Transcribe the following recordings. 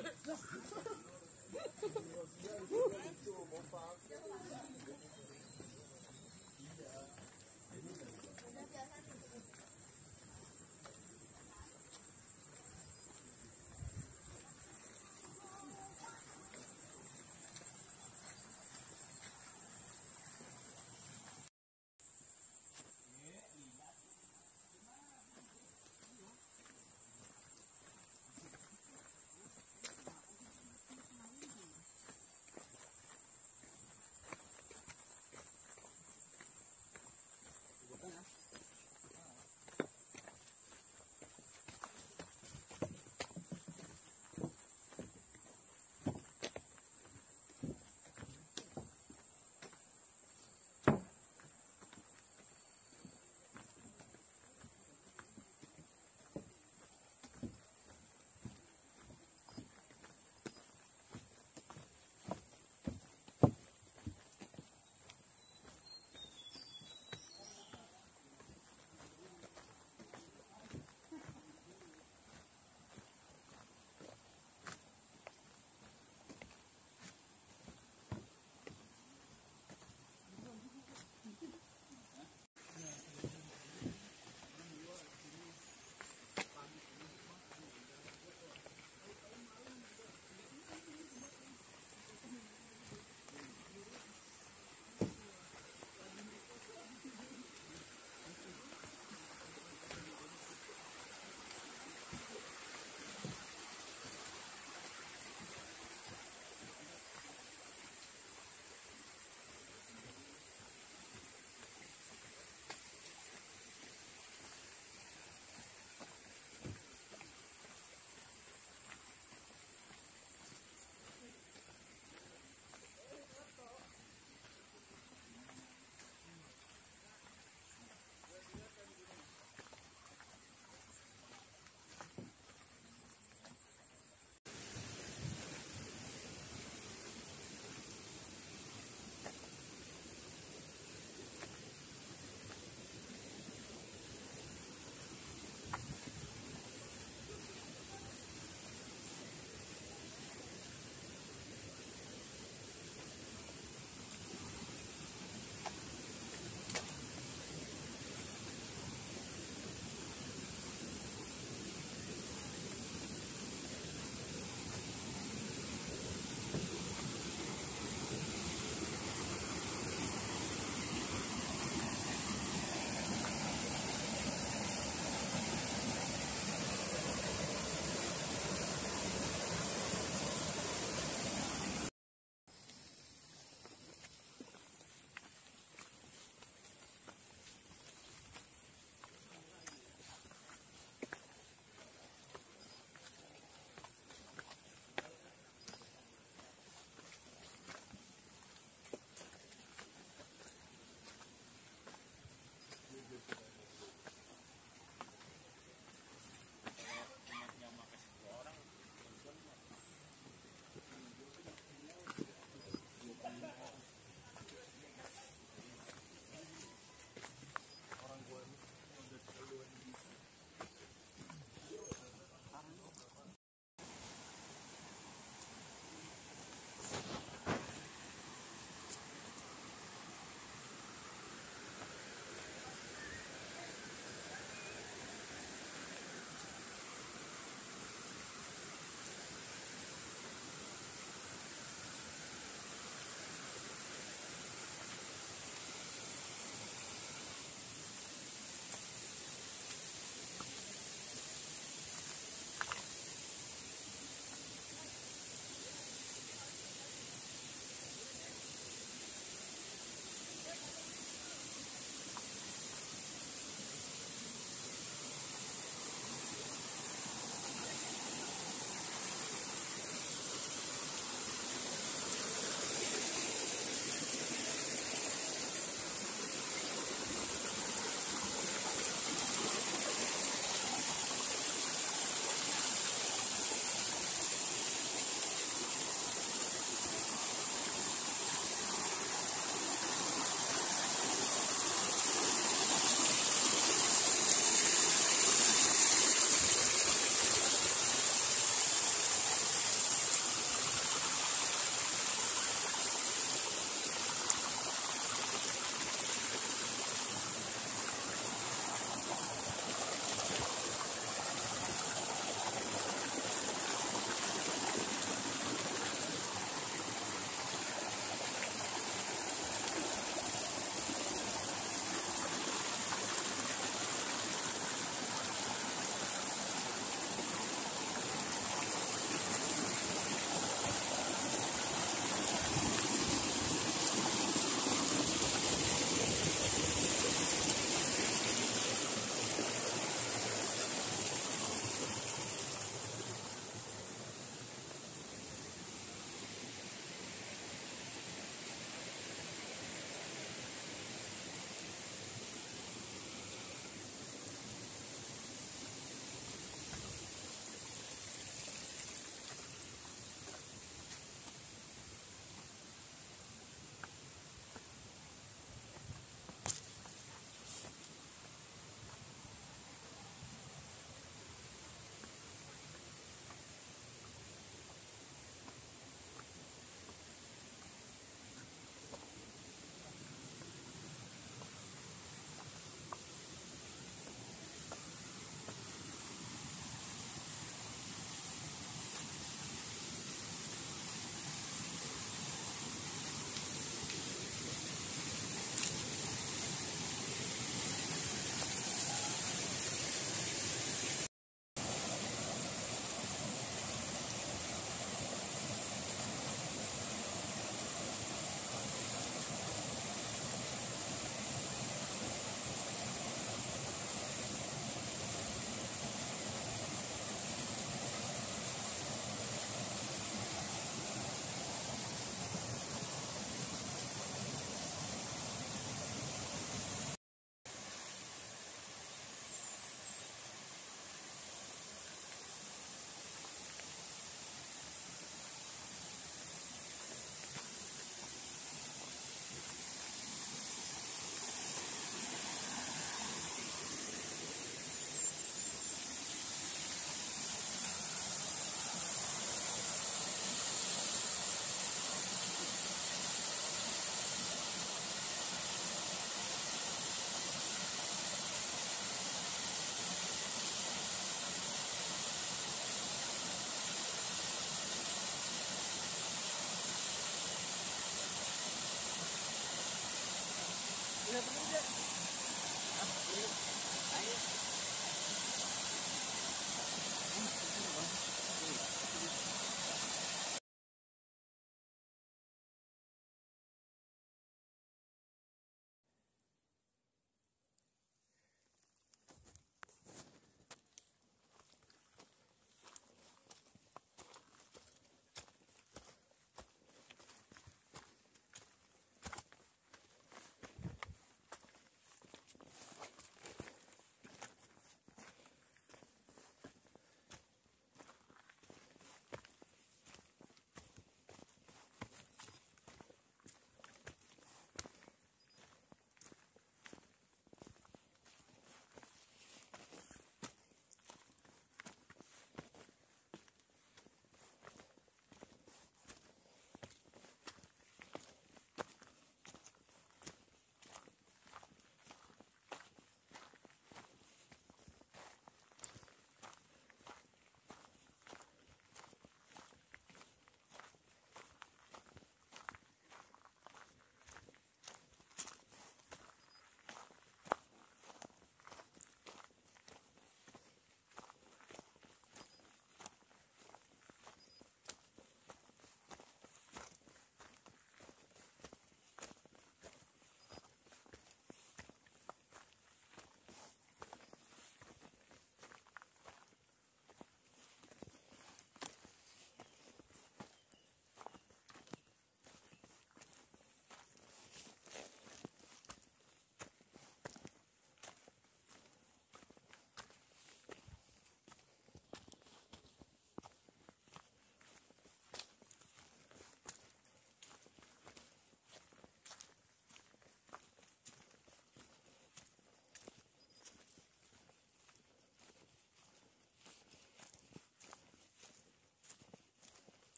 Yeah.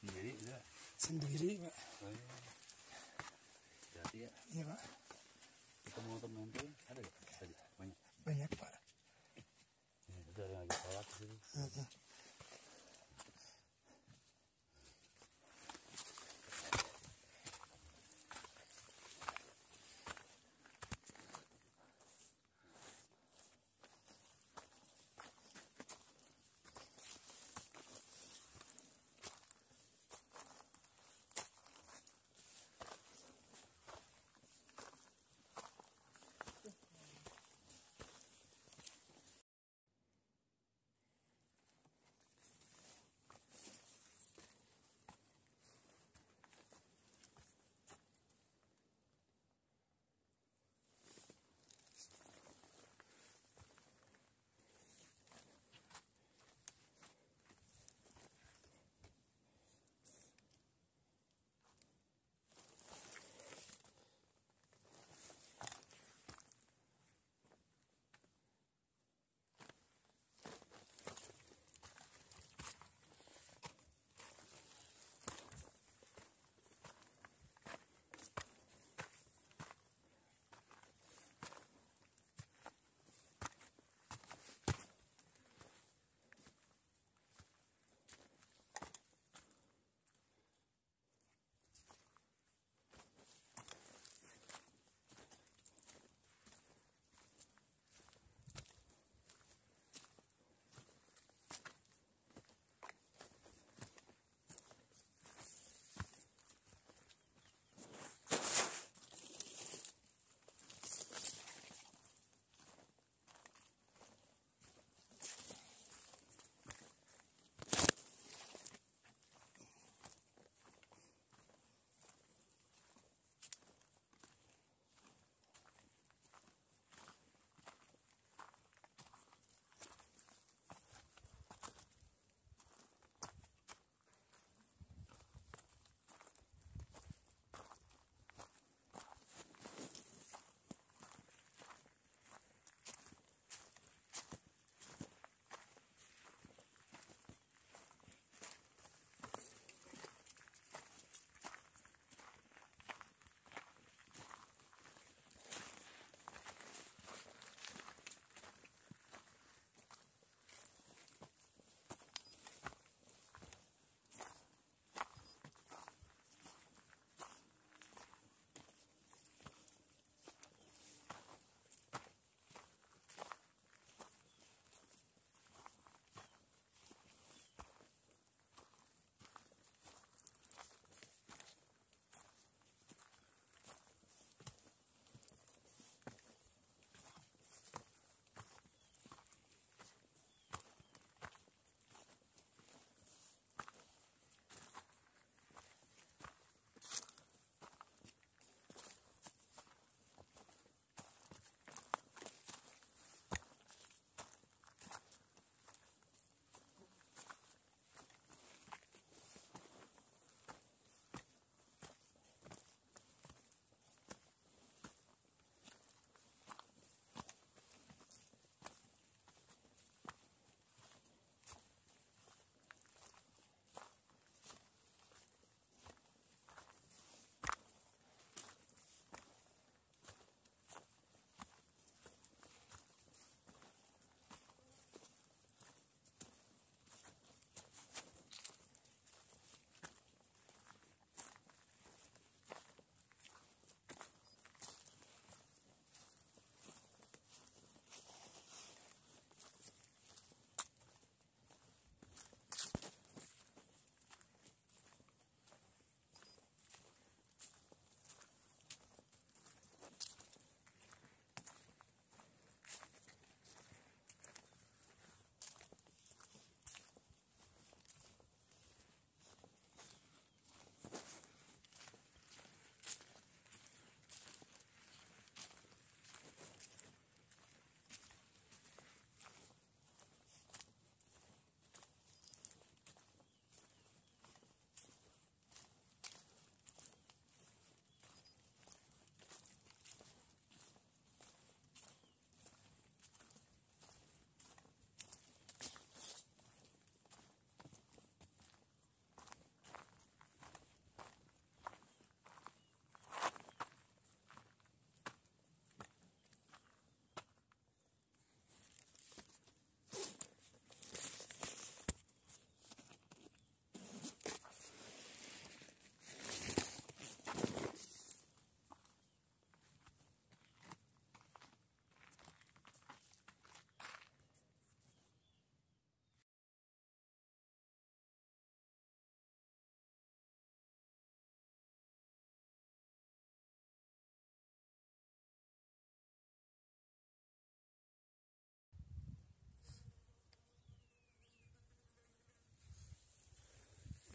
Sendiri enggak sendiri pak. Oh, iya. berarti ya iya pak. ketemu teman tuh ada gak tadi banyak. Banyak pak. Ya, itu ada yang lagi sholat di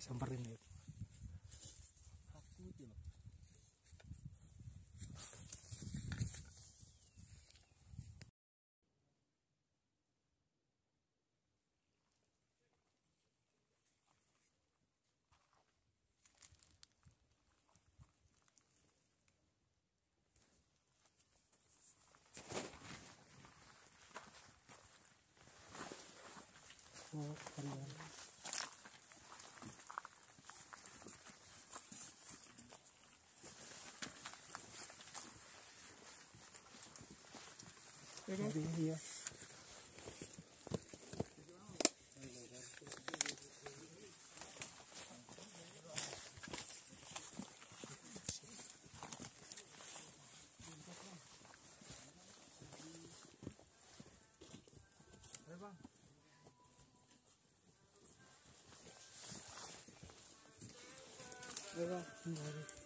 samperin ya. Aku itu oh keren Jadi iya. Iya, Bang.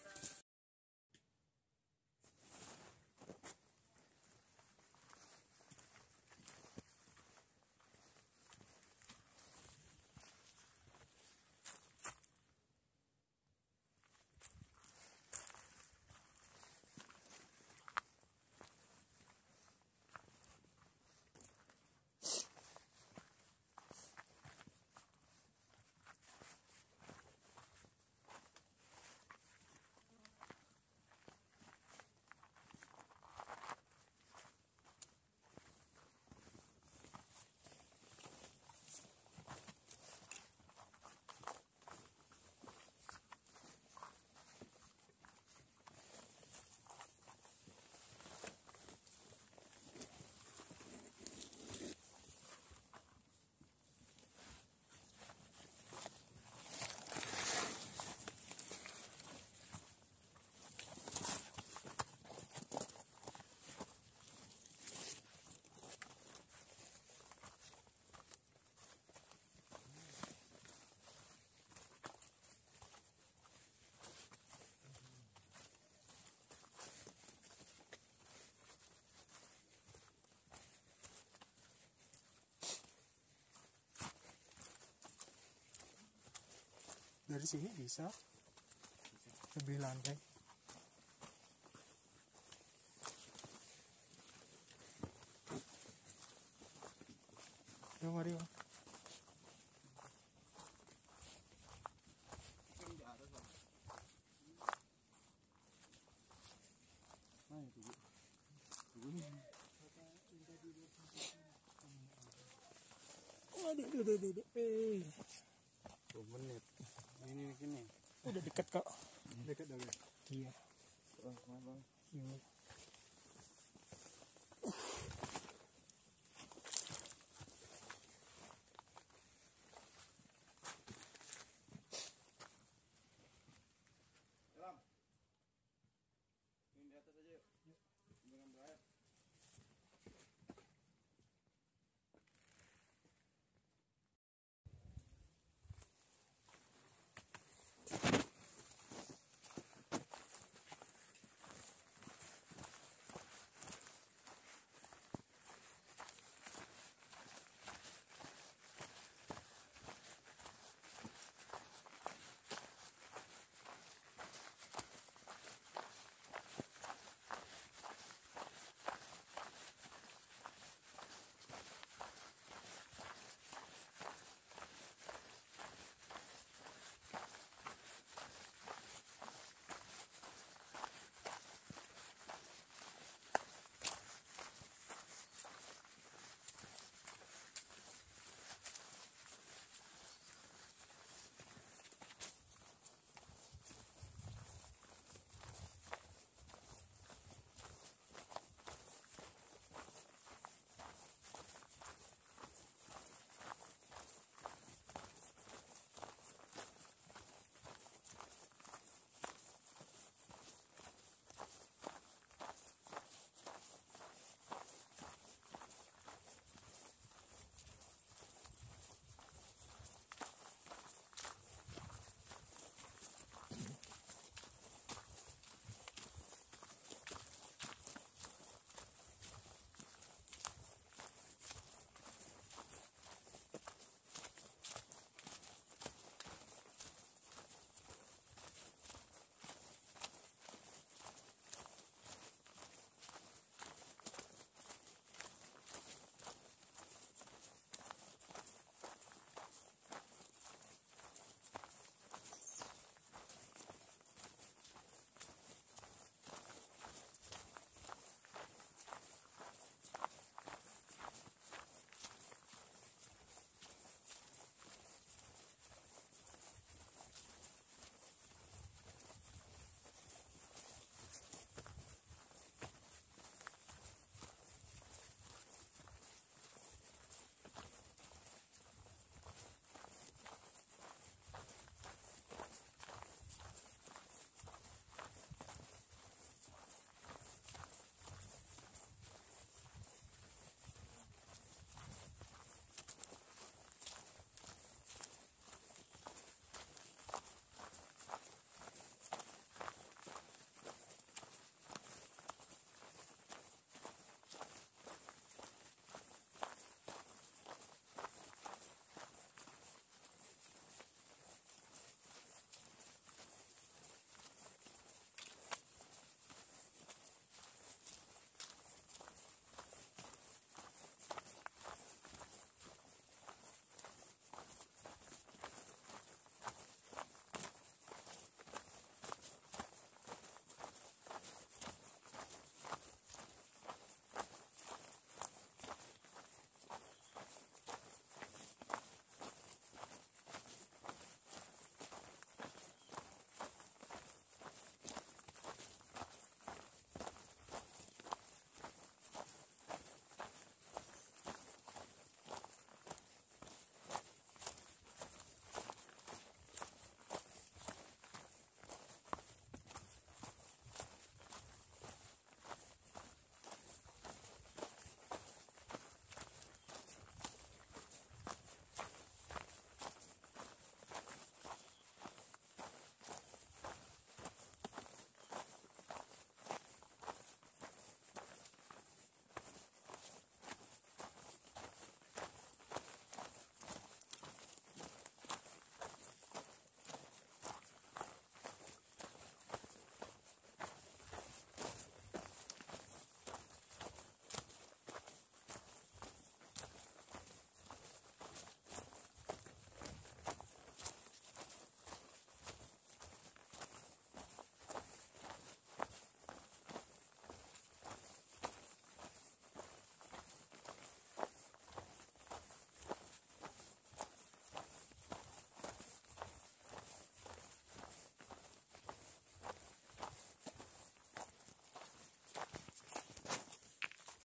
Dari sini bisa lebih lantai. Yuk mari. Bu. Waduh, aduh, aduh, aduh, aduh. Menit. Ini ini. udah deket kok. Dekat. Bu. Iya. Oh. Iya.